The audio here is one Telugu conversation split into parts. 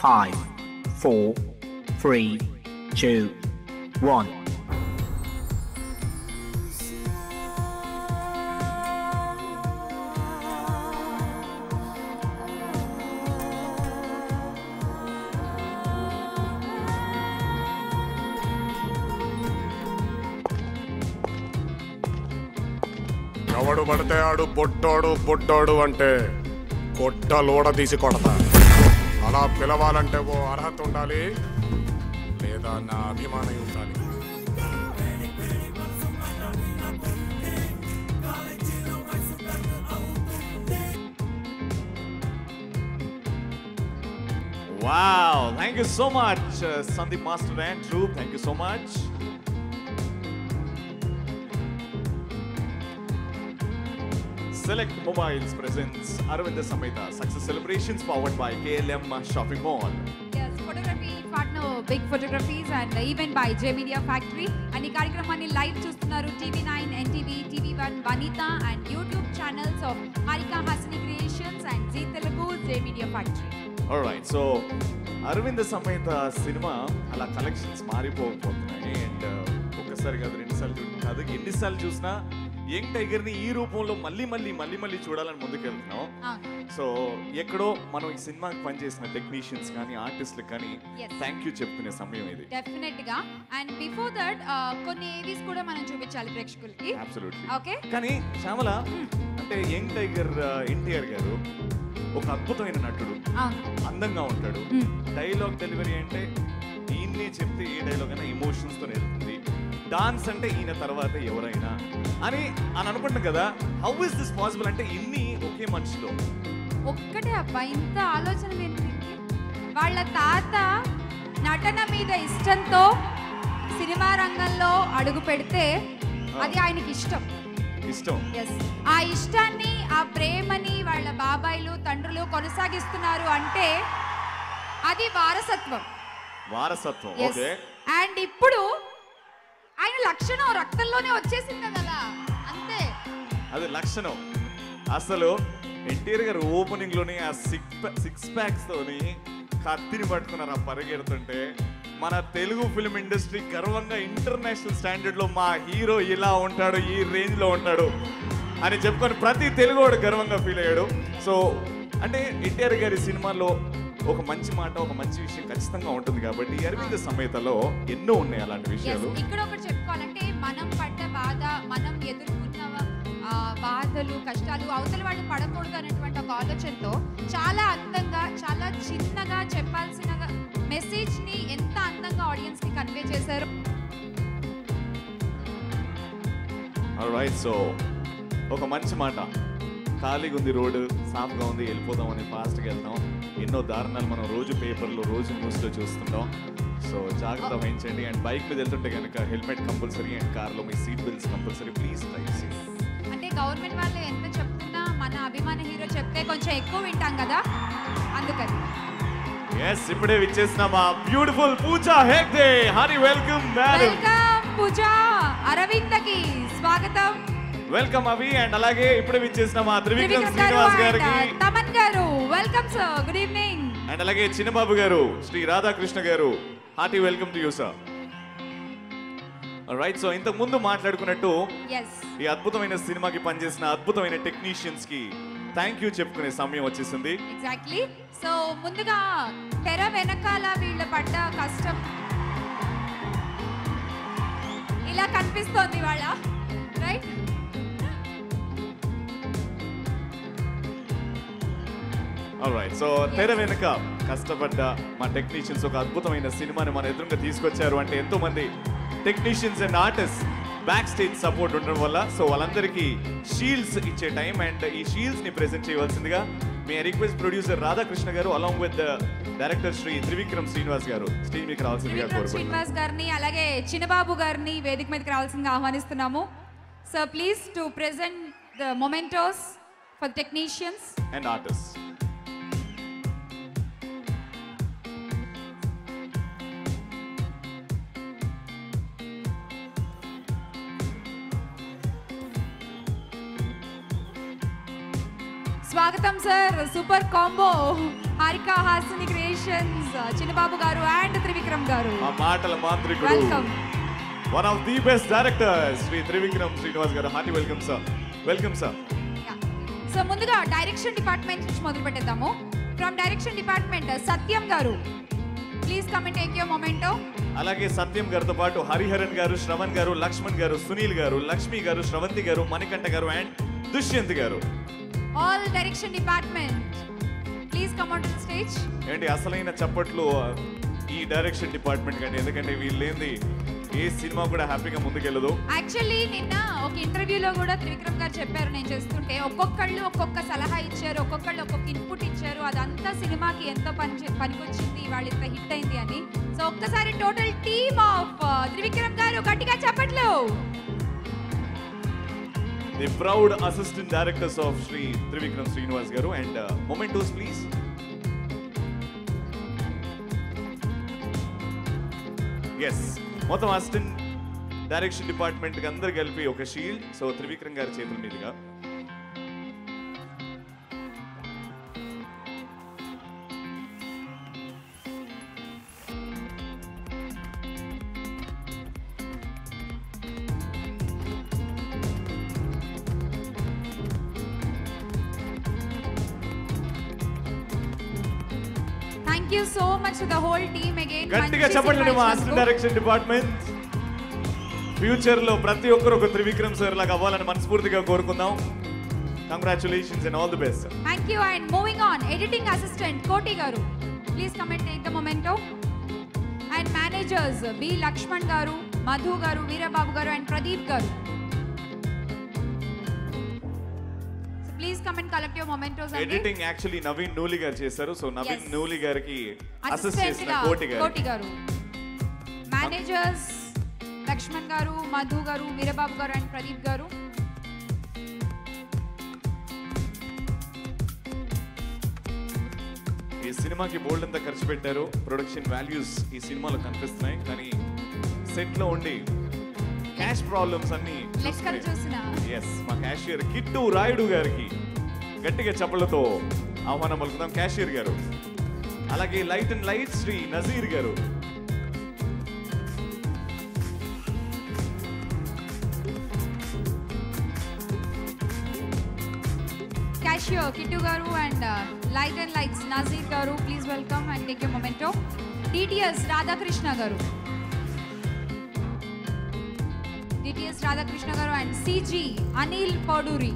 five, four, three, two, one. ఎవడు పడితే ఆడు బొట్టోడు బొట్టోడు అంటే కొట్ట లోడ తీసి కొడతా అలా పిలవాలంటే ఓ అర్హత ఉండాలి లేదా నా అభిమానం ఉండాలి Wow, thank you so much, uh, Sandeep Master and Troop. Thank you so Select Mobiles presents Aravinda Sameta Success Celebrations powered by KLM Shopping Mall. Yes, photography partner big photographies and event by J media factory and ఈ కార్యక్రమాన్ని లైవ్ చూస్తున్నారు TV nine NTV TV one Vanitha and YouTube channels of Haarika Hassine creations and Zee Telugu J media factory Alright, so Aravinda Sametha cinema అలా కలెక్షన్స్ మారిపోతున్నాయి. అండ్ ఒక్కసారి కాదు రెండుసార్లు కాదు ఎన్నిసార్లు చూసినా యంగ్ టైగర్ని ఈ రూపంలో మళ్ళీ మళ్ళీ మళ్ళీ మళ్ళీ చూడాలని ముందుకెళ్తున్నాం. సో ఎక్కడో మనం ఈ సినిమాకి పనిచేసిన టెక్నీషియన్స్ కానీ ఆర్టిస్టులకు కానీ. థ్యాంక్ యూ చెప్పుకునే సమయం ఇది. డెఫినెట్గా. అండ్ బిఫోర్ దట్ కొన్ని ఏవీస్ కూడా మనం చూపించాలి ప్రేక్షకులకి. అబ్సల్యూట్లీ ఓకే కానీ శ్యామల అంటే యంగ్ టైగర్ ఎన్టీఆర్ గారు ఒక అద్భుతమైన నటుడు. అందంగా ఉంటాడు. Hmm. డైలాగ్ డెలివరీ అంటే ఈయన్ని చెప్తే ఏ డైలాగ్ అయినా ఎమోషన్స్తో వెళ్తుంది. డాన్స్ అంటే ఈయన తర్వాత ఎవరైనా. అని అని అనుకుంటాం కదా హౌ ఇస్ దిస్ పాసిబుల్ అంటే ఇన్ని ఒకే మనిషిలో? ఒక్కటే అబ్బా ఇంత ఆలోచన దీనికి? వాళ్ళ తాత నటన మీద ఇష్టంతో సినిమా రంగంలో అడుగు పెడితే అది ఆయనకి ఇష్టం. ఇష్టం. ఆ ఇష్టాన్ని ఆ ప్రేమని వాళ్ళ బాబాయిలు తండ్రులు కొనసాగిస్తున్నారు అంటే అది వారసత్వం. వారసత్వం. ఓకే. అండ్ ఇప్పుడు లక్షణం రక్తంలోనే వచ్చేసింది కదా. అంతే. అది లక్షణం. అసలు ఎన్టీఆర్ గారు ఓపెనింగ్లోని ఆ సిక్స్ సిక్స్ ప్యాక్స్ తోని కత్తిని పట్టుకున్నారు ఆ పరిగెడుతుంటే మన తెలుగు ఫిల్మ్ ఇండస్ట్రీ గర్వంగా ఇంటర్నేషనల్ స్టాండర్డ్లో మా హీరో ఇలా ఉంటాడు ఈ రేంజ్లో ఉంటాడు అని చెప్పుకొని ప్రతి తెలుగువాడు గర్వంగా ఫీల్ అయ్యాడు. సో అంటే ఎన్టీఆర్ గారి సినిమాలో ఒక మంచి మాట ఒక మంచి విషయం ఖచ్చితంగా ఉంటుంది కాబట్టి అరవింద సమేతలో ఎన్నో ఉన్నాయి అలాంటి విషయాలు. ఇక్కడ ఒకటి చెప్పుకోవాలంటే మనం పడ్డ బాధ మనం ఎదుర్కొన్న ఆ, బాధలు కష్టాలు అవతల వాళ్ళు పడకూడదు అనేటువంటి ఒక ఆలోచనతో చాలా అందంగా చాలా చిన్నగా చెప్పాల్సిన మెసేజ్ని ఎంత అందంగా ఆడియన్స్కి కన్వే చేశారు. రైట్ సో ఒక మంచి మాట. ఖాళీగా ఉంది రోడ్డు సాఫ్గా ఉంది వెళ్ళిపోదాం అని ఫాస్ట్గా వెళ్తాం. ఎన్నో దారుణాలు మనం రోజు పేపర్లో రోజు న్యూస్లో చూస్తుంటాం. సో జాగ్రత్త వహించండి. అండ్ బైక్ మీద వెళ్తుంటే కనుక హెల్మెట్ కంపల్సరీ అండ్ కార్లో మీ seat belts compulsory please safe అంటే గవర్నమెంట్ వాళ్ళు ఎంత చెప్తున్నా మన అభిమాన హీరో చెప్తే కొంచెం ఎక్కువ వింటాం కదా? అందుకని. ఎస్ ఇప్పుడే విచ్చేసిన మా beautiful Pooja Hegde. Hearty welcome madam. Welcome Pooja. అరవిందకి స్వాగతం. వెల్కమ్ అవి అండ్ అలాగే ఇప్పుడే విచ్చేసిన మా త్రివిక్రమ్ శ్రీనివాస్ గారికి. uh, Thaman garu. Welcome sir good evening and అలాగే Chinnababu garu Shri Radhakrishna garu. Hearty welcome to you sir right so ఇంతకు ముందు మాట్లాడుకున్నట్టు ఈ అద్భుతమైన సినిమాకి పనిచేసిన అద్భుతమైన టెక్నీషియన్స్కి థ్యాంక్ యూ చెప్పుకునే సమయం వచ్చేసింది. ఎగ్జాక్ట్లీ సో ముందుగా తెర వెనకాల వీళ్ళ పడ్డ కష్టం. ఇలా కనిపిస్తోంది వాళ్ళ రైట్ రైట్ సో తెర వెనుక కష్టపడ్డ మా టెక్నీషియన్స్ ఒక అద్భుతమైన సినిమాని మన ఎదురుగా తీసుకొచ్చారు. అంటే ఎంతో మంది technicians and artist back stage support ఉండడం వల్ల సో వాళ్ళందరికీ షీల్డ్స్ ఇచ్చే టైం అండ్ ఈ షీల్డ్స్ని ప్రెజెంట్ చేయవలసిందిగా మీ request producer Radhakrishna garu along with director Shri Trivikram Srinivas garu stage మీకు రావాల్సిందిగా శ్రీనివాస్ గారిని అలాగే చిన్నబాబు గారిని వేదిక మీదకి రావాల్సిందిగా ఆహ్వానిస్తున్నాము. So please to present the mementos for technicians and artist స్వాగతం sir. Super combo. Haarika Hassine creations. Chinnababu garu and Trivikram garu. ఆ మాటల మాంత్రికుడు. Welcome one of the best director Shri Trivikram Srinivas garu. Hearty welcome sir. Welcome sir. So ముందుగా డైరెక్షన్ డిపార్ట్మెంట్ నుంచి మొదలు పెట్టేద్దాము. From direction department Satyam garu. Please come and take your memento అలాగే సత్యం గారితో పాటు హరిహరన్ గారు శ్రవణ్ గారు లక్ష్మణ్ గారు సునీల్ గారు లక్ష్మి గారు శ్రవంతి గారు Manikanta garu and Dushyant garu. All direction department please come on to stage ఏంటి అసలైన చప్పట్లు ఈ డైరెక్షన్ డిపార్ట్మెంట్ కండి ఎందుకంటే వీళ్ళేంది ఏ సినిమా కూడా హ్యాపీగా ముందుకెళ్ళదు. యాక్చువల్లీ నిన్న ఒక ఇంటర్వ్యూలో కూడా త్రివిక్రమ్ గారు చెప్పారు నేను చేస్తుంటే ఒక్కొక్కళ్ళు ఒక్కొక్క సలహా ఇచ్చారు ఒక్కొక్కళ్ళు ఒక్కొక్క ఇన్పుట్ ఇచ్చారు అదంతా సినిమాకి ఎంతో పని పనికొచ్చింది వాళ్ళు ఇంత హిట్ అయింది అని. సో ఒక్కసారి టోటల్ టీమ్ ఆఫ్ త్రివిక్రమ్ గారు గట్టిగా చెప్పట్లు. The proud assistant directors of Shri Trivikram Srinivas garu and mementos please yes మొత్తం అసిస్టెంట్ డైరెక్షన్ డిపార్ట్మెంట్కి అందరు కలిపి ఒక షీల్డ్ సో త్రివిక్రమ్ గారి చేతుల మీదుగా. Thank you so much the whole team again గట్టిగా చెప్పండి మా అసిస్టెంట్ డైరెక్షన్ డిపార్ట్మెంట్ ఫ్యూచర్లో ప్రతి ఒక్కరు ఒక త్రివిక్రమ్ సార్ లాగా అవ్వాలని మనస్ఫూర్తిగా కోరుకుందాం. Congratulations and all the best thank you and moving on editing assistant Koti garu please come and take the memento and managers B Lakshman garu Madhu garu Veerababu garu and Pradeep garu please come and collect your mementos editing actually Naveen Nooli garu చేశారు. సో నవీన్. నూలి గారికి అసిస్ట్ అసిస్టెంట్ చేసిన కోటి గారు. కోటి గారు. మేనేజర్స్ లక్ష్మణ్ గారు మధు గారు వీరబాబు గారు అండ్ ప్రదీప్ గారు. ఈ సినిమాకి బోల్డ్ అంతా ఖర్చు పెట్టారు. ప్రొడక్షన్ వాల్యూస్ ఈ సినిమాలో కనిపిస్తున్నాయి. కానీ సెట్లో ఉండి క్యాష్ ప్రాబ్లమ్స్ అన్ని మా క్యాషియర్ కిట్టు రాయుడు గారికి గట్టిగా చప్పలతో ఆహ్వానం పలుకుదాం. క్యాషియర్ గారు. అలాగే light and light Shri Nazeer garu. Cashier Kittu garu and light and lights Nazeer garu please welcome and take you memento DTS Radhakrishna garu. DTS Radhakrishna garu and CG Anil Pauduri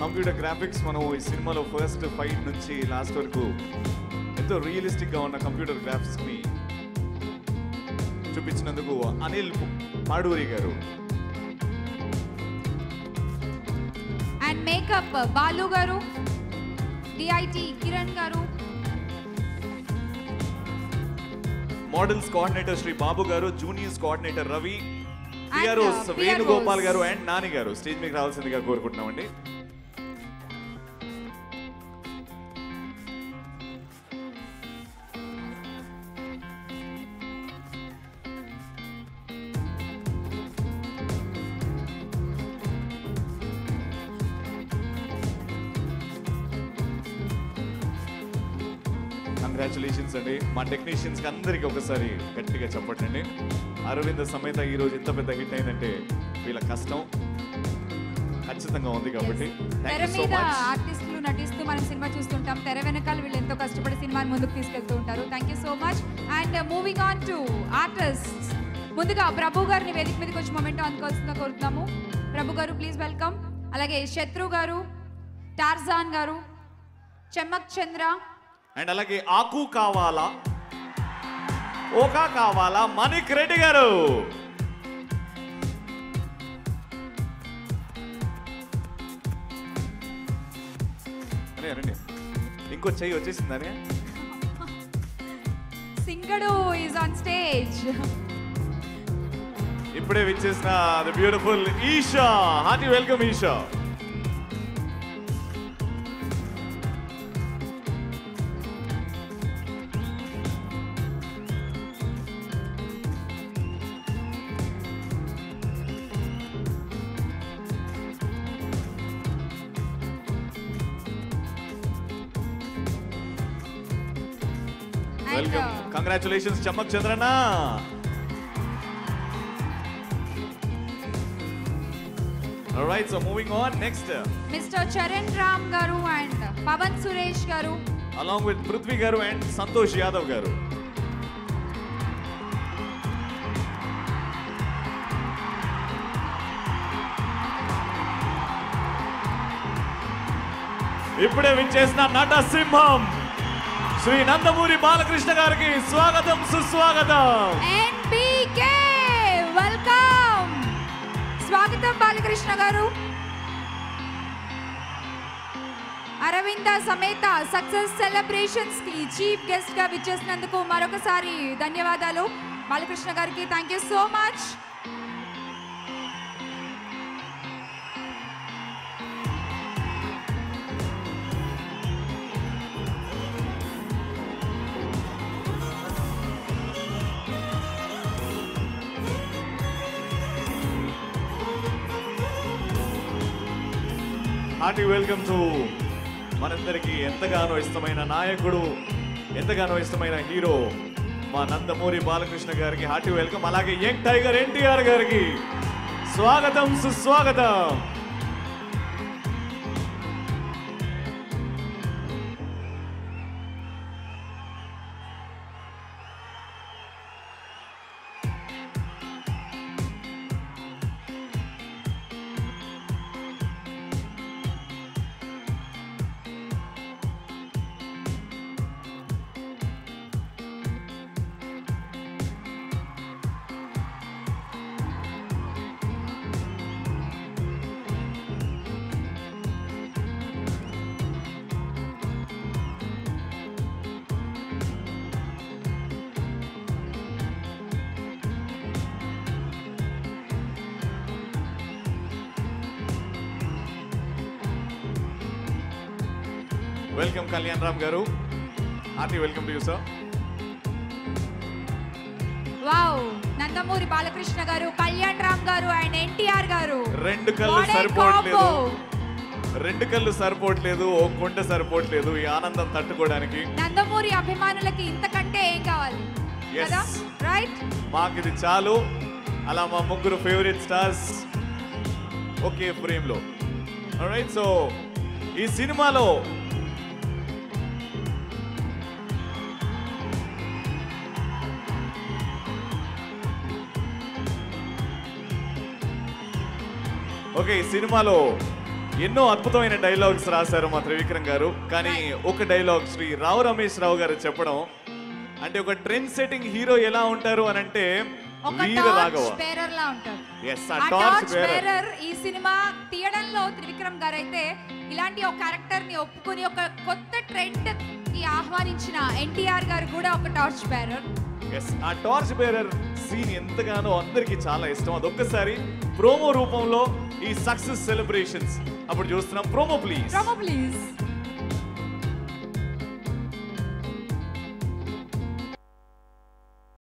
computer graphics మనం ఈ సినిమాలో ఫస్ట్ ఫైట్ నుంచి లాస్ట్ వరకు ఎంతో రియలిస్టిక్గా ఉన్న కంప్యూటర్ గ్రాఫిక్స్ని చూపించినందుకు అనిల్ మాడూరి గారు. అండ్ మేకప్ బాలు గారు డిఐటి కిరణ్ గారు. మోడల్స్ కోఆర్డినేటర్ శ్రీ బాబు గారు జూనియర్స్ కోఆర్డినేటర్ రవి వేణుగోపాల్. గారు అండ్ నాని గారు. స్టేజ్ మీకు రావాల్సిందిగా కోరుకుంటున్నామండి. కంగ్రాచులేషన్స్ అండి. మా టెక్నీషియన్స్కి అందరికి ఒకసారి గట్టిగా చెప్పండి అరవింద సమేత ఈ రోజు ఇంత పెద్ద హిట్ అయిందంటే వీళ్ళ కష్టం ఖచ్చితంగా ఉంది కాబట్టి ఆర్టిస్టులు నటిస్తూ మనం సినిమా చూస్తుంటాం. తెర వెనకాల వీళ్ళు ఎంతో కష్టపడి సినిమాని ముందుకు తీసుకెళ్తూ ఉంటారు. Thank you so much and moving on to artist ముందుగా ప్రభు గారిని వేదిక మీదకి వచ్చి మొమెంటో అందుకోవాల్సిందిగా కోరుతున్నాము. ప్రభు గారు ప్లీజ్ వెల్కమ్ అలాగే శత్రు గారు టార్జాన్ గారు చెమ్మక్ చంద్ర అండ్ అలాగే ఆకు కావాలా? ఓకా కావాలా? మణిక్ రెడ్డి గారు. రండి. ఇంకో చెయ్యి వచ్చేసిందని సింగడు ఈజ్ ఆన్ స్టేజ్ ఇప్పుడే విచ్చేసిన the beautiful Eesha. Hearty welcome Eesha. Welcome congratulations Chammak Chandranna right so moving on next Mr Charan Ram garu and Pavan Suresh గారు అలాంగ్ విత్ పృథ్వీ గారు అండ్ సంతోష్ యాదవ్ గారు ఇప్పుడే విచ్చేసిన నట సింహం శ్రీ నందమూరి బాలకృష్ణ గారికి స్వాగతం సుస్వాగతం. వెల్కమ్ స్వాగతం బాలకృష్ణ గారు. అరవింద సమేత సక్సెస్ సెలబ్రేషన్స్కి చీఫ్ గెస్ట్గా విచ్చేసినందుకు మరొకసారి ధన్యవాదాలు. బాలకృష్ణ గారికి thank you so much hearty welcome to మనందరికీ ఎంతగానో ఇష్టమైన నాయకుడు ఎంతగానో ఇష్టమైన హీరో మా నందమూరి బాలకృష్ణ గారికి హార్టీ వెల్కమ్ అలాగే యంగ్ టైగర్ ఎన్టీఆర్ గారికి స్వాగతం సుస్వాగతం. Welcome Kalyan Ram garu. Hearty welcome to you sir wow Nandamuri Balakrishna garu Kalyan Ram గారు అండ్ ఎన్టీఆర్ గారు. రెండు కళ్ళు సరిపోవట్లేదు. రెండు కళ్ళు సరిపోవట్లేదు ఓ గుండె సరిపోవట్లేదు ఈ ఆనందం తట్టుకోవడానికి. నందమూరి అభిమానులకి ఇంతకంటే ఏం కావాలి? రైట్ మాకు ఇది చాలు. అలా మా ముగ్గురు ఫేవరెట్ స్టార్స్ ఒకే ఫ్రేమ్లో. రైట్ సో ఈ సినిమాలో ఓకే ఈ సినిమాలో ఎన్నో అద్భుతమైన డైలాగ్స్ రాశారు మా త్రివిక్రమ్ గారు. కానీ ఒక డైలాగ్ శ్రీ రావు రమేష్ రావు గారు చెప్పడం అంటే ఒక ట్రెండ్ సెట్టింగ్ హీరో ఎలా ఉంటారు అని అంటే వీర రాఘవ. ఈ సినిమా తీయడంలో త్రివిక్రమ్ గారు అయితే ఇలాంటి ఒక క్యారెక్టర్ని ఒప్పుకొని ఒక కొత్త ట్రెండ్కి ఆహ్వానించిన ఎన్టీఆర్ గారు కూడా ఒక టార్చ్ బేరర్ ఎస్ ఆ టార్చ్ బేరర్ సీన్ ఎంతగానో అందరికీ చాలా ఇష్టం. అదొక్కసారి ప్రోమో రూపంలో ఈ సక్సెస్ సెలబ్రేషన్స్ అప్పుడు చూస్తున్నాం. Promo please please